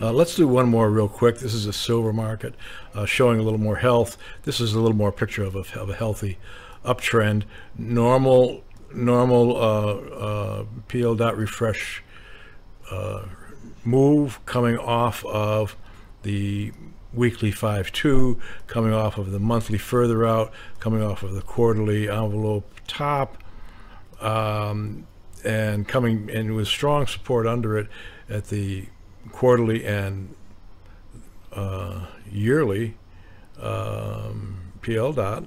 let's do one more real quick. This is a silver market uh, showing a little more health. This is a little more picture of a, of a healthy uptrend. Normal normal uh, uh, PL dot refresh uh, move coming off of the weekly 5-2, coming off of the monthly further out, coming off of the quarterly envelope top, um, and coming in with strong support under it at the quarterly and uh, yearly um, PL dot.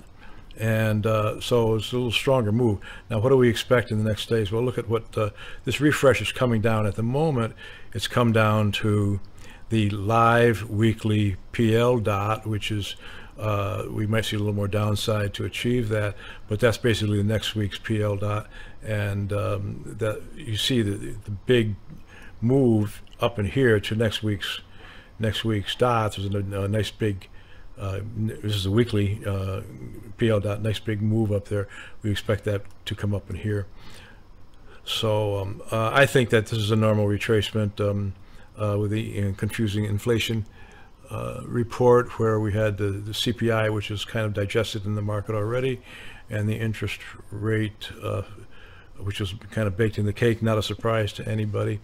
And uh, so it's a little stronger move. Now, what do we expect in the next days? Well, look at what uh, this refresh is coming down at the moment. It's come down to the live weekly PL dot, which is uh, we might see a little more downside to achieve that, but that's basically the next week's PL dot, and um, that you see the, the big move up in here to next week's next week's dots. There's a, a nice big. Uh, this is a weekly uh, PL dot. Nice big move up there. We expect that to come up in here. So um, uh, I think that this is a normal retracement um, uh, with the confusing inflation uh, report where we had the, the, CPI, which is kind of digested in the market already, and the interest rate, uh, which was kind of baked in the cake, not a surprise to anybody.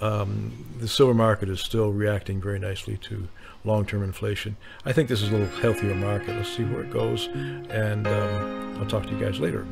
Um, the silver market is still reacting very nicely to long-term inflation. I think this is a little healthier market. Let's see where it goes, and um, I'll talk to you guys later.